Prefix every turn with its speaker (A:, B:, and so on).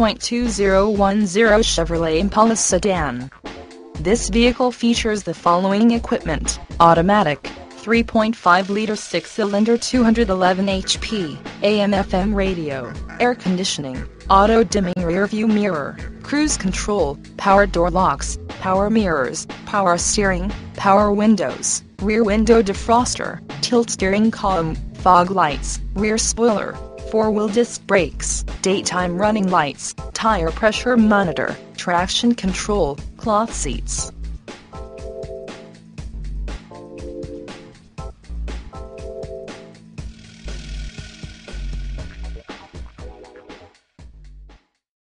A: 2010 Chevrolet Impala sedan. This vehicle features the following equipment automatic, 3.5 liter 6 cylinder 211 HP, AM FM radio, air conditioning, auto dimming rear view mirror, cruise control, power door locks, power mirrors, power steering, power windows, rear window defroster, tilt steering column, fog lights, rear spoiler, four-wheel disc brakes, daytime running lights, tire pressure monitor, traction control, cloth seats.